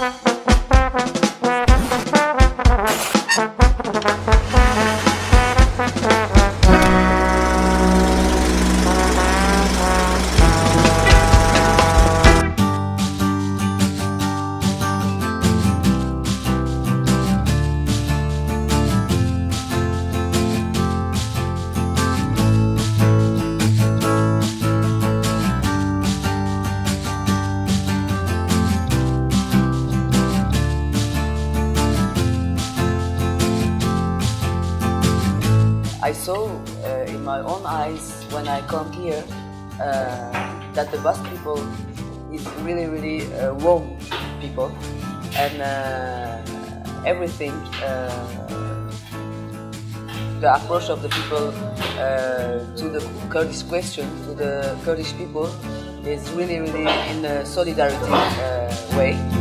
Uh-huh. I saw uh, in my own eyes when I come here uh, that the Basque people is really, really uh, warm people, and uh, everything. Uh, the approach of the people uh, to the Kurdish question, to the Kurdish people, is really, really in a solidarity way.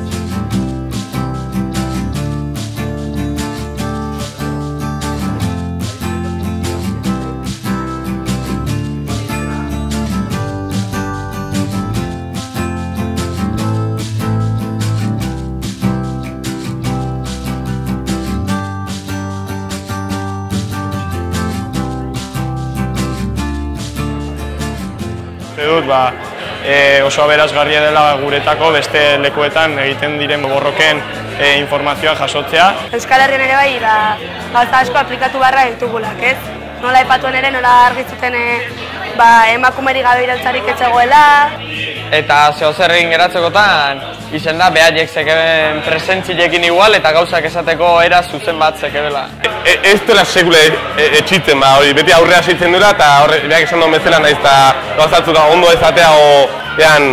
Dut, ba, e, oso aberazgarria dela guretako beste lekuetan egiten diren borroken e, informazioa jasotzea. Euskal Herrian ere bai, ba, gauza asko aplikatu barra ditugulak, ez? Nola epatuen ere, nola argitzuten e, ba, emakumeri gabe iraltzarik etzegoela. Eta zeo zer egin geratzekotan, izen da behaiek zekeben presentzilekin igual eta gauzak esateko era zuzen bat zekebela. E, ez dela sekule e, etxitzen, ba, hori beti aurrea zitzen dira eta horre, berak esan duen bezala naiz eta gauzatzu da ondo ezatea o ean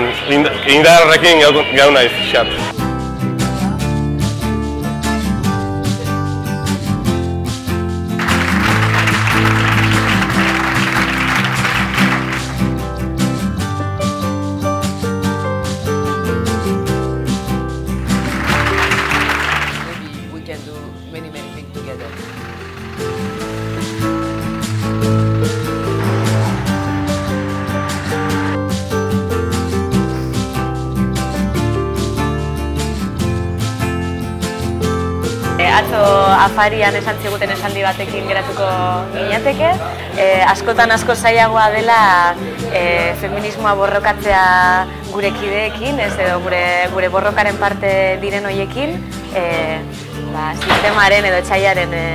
indarrekin gau naiz, xat. Afarian esan ziguten esaldi batekin geratuko ginateke. E, askotan asko zailagoa dela e, feminismoa borrokatzea gure kideekin, ez edo gure, gure borrokaren parte diren hoiekin, e, ba, sistemaren edo txaiaren e,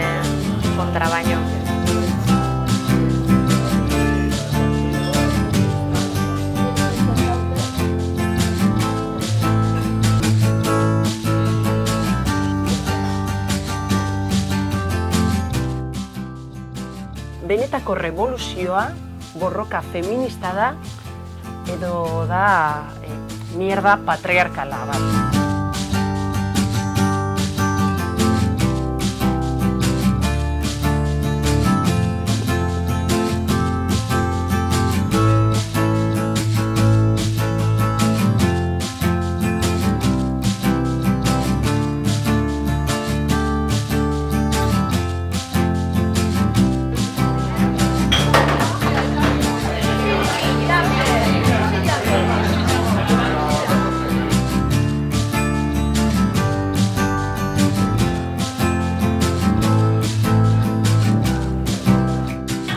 kontra baino. Benetako revoluzioa borroka feminista da edo da e, mierda patriarkala bat.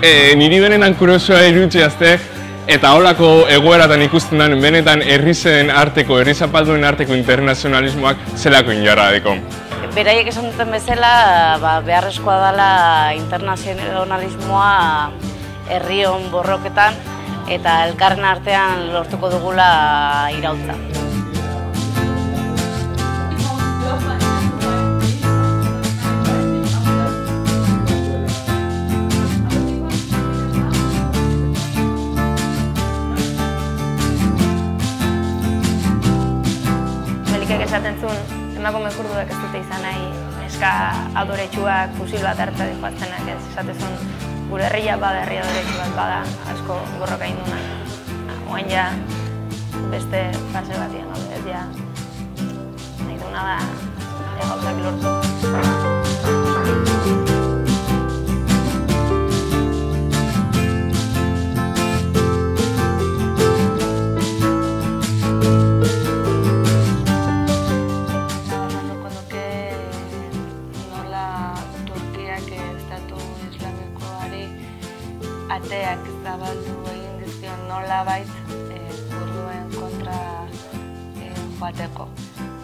E, niri benetan kurosoa irutxe azte, eta holako egoeratan ikusten den benetan herrizen arteko, herri zapalduen arteko internazionalismoak zelako injarra deko. Beraiek esan duten bezala, ba, beharrezkoa dela internazionalismoa herrion borroketan eta elkarren artean lortuko dugula irautza. Esaten zuen, emakume kurduak ez dute izan nahi, eska adoretsuak, fusil bat hartza dihoaztenak ez, esaten zuen, gure herria bada herri adoretsu bat bada, asko borroka induna. Oain ja, beste fase batien gaude, ez ja, nahi duna da, ateak zabaldu egin dizion nola bait e, eh, zurduen kontra e, joateko.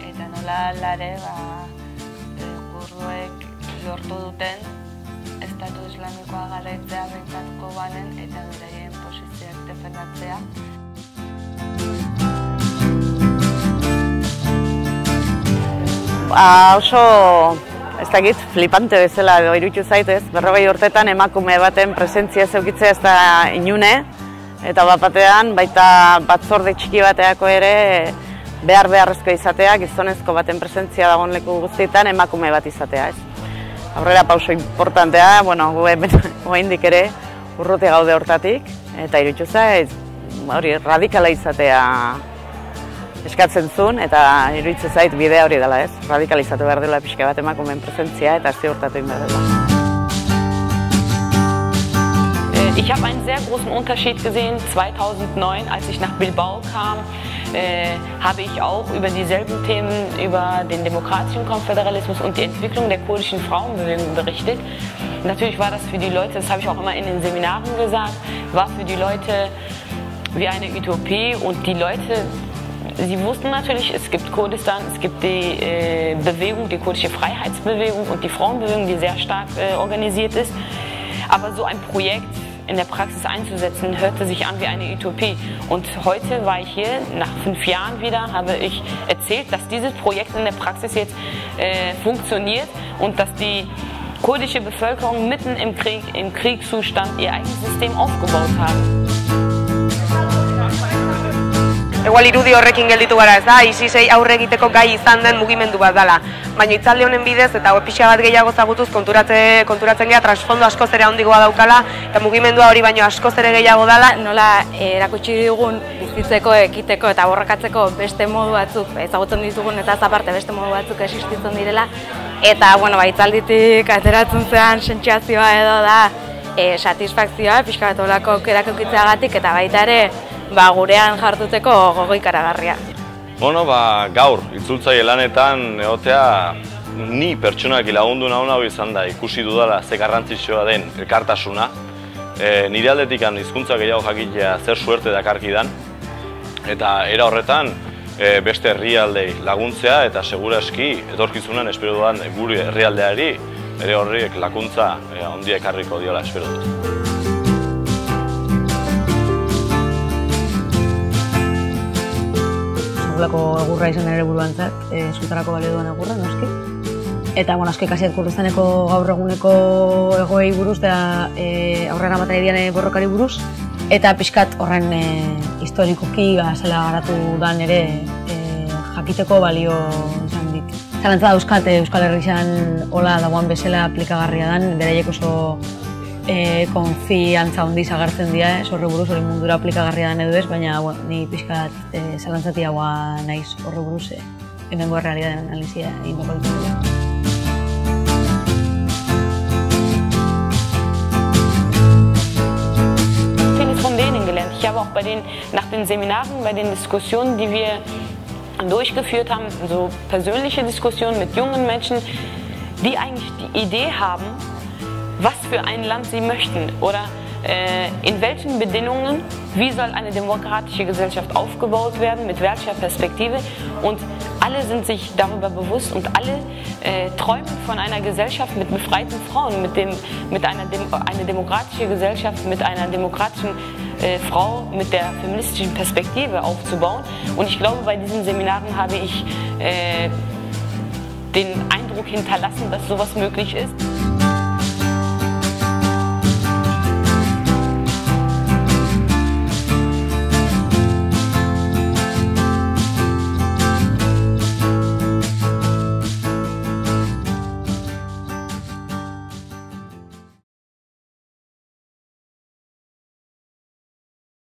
Eta nola lare, ba, eh, e, kurduek lortu duten Estatu Islamikoa garaitzea bintzatuko banen eta beraien posizioak defendatzea. Ba, oso ez dakit, flipante bezala edo irutu zaitez, berrogei urtetan emakume baten presentzia zeukitzea ez da inune, eta bat batean, baita batzorde txiki bateako ere, behar beharrezko izatea, gizonezko baten presentzia dagoen leku guztietan emakume bat izatea, ez. Aurrera pauso importantea, bueno, gu indik ere urruti gaude hortatik, eta irutu zait, hori, radikala izatea eskatzen zuen, eta iruditzen zait bidea hori dela ez. Radikalizatu behar dela pixka bat emakumeen presentzia eta ziurtatu behar dela. Äh, ich habe einen sehr großen Unterschied gesehen 2009, als ich nach Bilbao kam. Äh, habe ich auch über dieselben Themen, über den demokratischen Konföderalismus und die Entwicklung der kurdischen Frauenbewegung berichtet. Natürlich war das für die Leute, das habe ich auch immer in den Seminaren gesagt, war für die Leute wie eine Utopie und die Leute Sie wussten natürlich, es gibt Kurdistan, es gibt die äh, Bewegung, die kurdische Freiheitsbewegung und die Frauenbewegung, die sehr stark äh, organisiert ist. Aber so ein Projekt in der Praxis einzusetzen, hörte sich an wie eine Utopie. Und heute war ich hier, nach fünf Jahren wieder, habe ich erzählt, dass dieses Projekt in der Praxis jetzt äh, funktioniert und dass die kurdische Bevölkerung mitten im Krieg, im Kriegszustand ihr eigenes System aufgebaut haben. Egual irudi horrekin gelditu gara ez da, ISISei aurre egiteko gai izan den mugimendu bat dela. Baina itzalde honen bidez eta pixa bat gehiago zagutuz konturatze, konturatzen geha transfondo askoz ere handigoa daukala eta mugimendua hori baino askoz ere gehiago dela. Nola erakutsi dugun bizitzeko, ekiteko eta borrakatzeko beste modu batzuk ezagutzen ditugun eta zaparte beste modu batzuk existitzen direla. Eta, bueno, ba, itzalditik ateratzen zean sentxazioa edo da e, satisfakzioa, pixka bat olako eta baita ere ba, gurean jartuteko gogoi karagarria. Bueno, ba, gaur, itzultzaile lanetan egotea ni pertsonak lagundu nahu nahu izan da ikusi dudala ze garrantzitsua den elkartasuna. E, nire aldetik hizkuntza gehiago jakitea zer suerte dakarkidan. Eta era horretan e, beste herrialdei laguntzea eta seguraski etorkizunan espero dudan gure herrialdeari ere horriek lakuntza e, ondia ekarriko diola espero dut. Sekulako egurra izan ere buruan zat, e, eh, zutarako balio duan egurra, noski. Eta, bueno, asko ikasiat kurdistaneko gaur eguneko egoei buruz, eta e, aurrera maten edian borrokari buruz. Eta pixkat horren e, historikoki, ba, zela garatu dan ere e, jakiteko balio izan dit. Zalantza da Euskal, Euskal Herri izan hola dagoan bezala aplikagarria dan, beraiek oso e, konfiantza handi agertzen dira, ez horre buruz hori mundura aplikagarria den edo ez, baina bueno, ni pixkat e, zalantzatiagoa naiz horre buruz, e, hemengo realidad analizia egin gelernt. Ich habe auch bei den, nach den Seminaren, bei den Diskussionen, die wir durchgeführt haben, so persönliche Diskussionen mit jungen Menschen, die eigentlich die Idee haben, was für ein Land sie möchten oder äh, in welchen Bedingungen, wie soll eine demokratische Gesellschaft aufgebaut werden, mit welcher Perspektive. Und alle sind sich darüber bewusst und alle äh, träumen von einer Gesellschaft mit befreiten Frauen, mit, dem, mit einer Dem eine demokratische Gesellschaft, mit einer demokratischen äh, Frau, mit der feministischen Perspektive aufzubauen. Und ich glaube, bei diesen Seminaren habe ich äh, den Eindruck hinterlassen, dass sowas möglich ist.